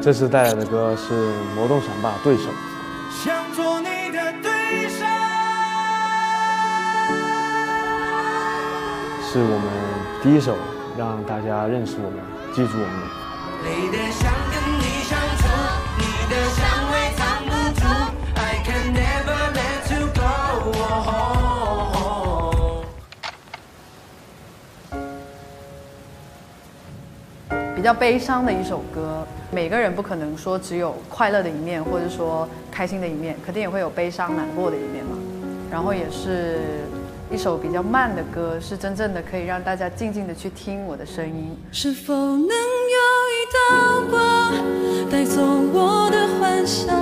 这次带来的歌是《魔动闪霸》对手。是我们第一首让大家认识我们、记住我们的。比较悲伤的一首歌，每个人不可能说只有快乐的一面，或者说开心的一面，肯定也会有悲伤、难过的一面嘛。然后也是。一首比较慢的歌，是真正的可以让大家静静的去听我的声音。是否能有一道光带走我的幻想？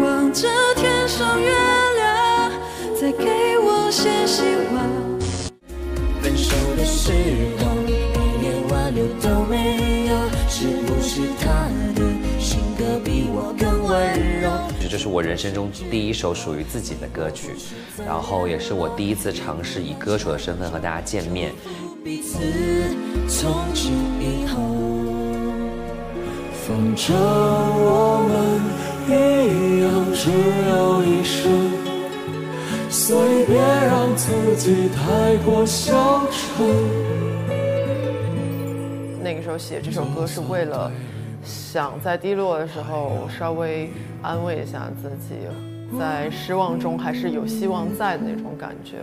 望着天上月亮，再给我些希望。分手的时候，都没有，是不是他的性格比我更温柔？这是我人生中第一首属于自己的歌曲，然后也是我第一次尝试以歌手的身份和大家见面。彼此从今以后，放着我们一样只有一生，所以别让自己太过消沉。那个时候写这首歌是为了。想在低落的时候稍微安慰一下自己，在失望中还是有希望在的那种感觉。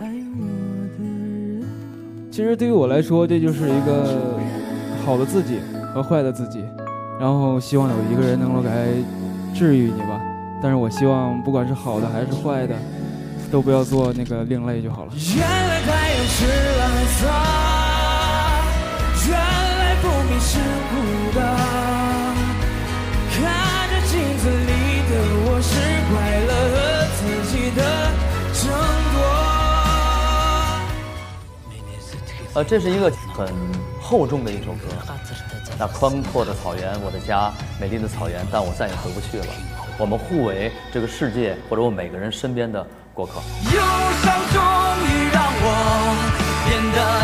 其实对于我来说，这就是一个好的自己和坏的自己，然后希望有一个人能够来治愈你吧。但是我希望不管是好的还是坏的，都不要做那个另类就好了。呃这是一个很厚重的一首歌。那宽阔的草原我的家美丽的草原但我再也回不去了。我们互为这个世界或者我每个人身边的过客。忧伤终于让我变得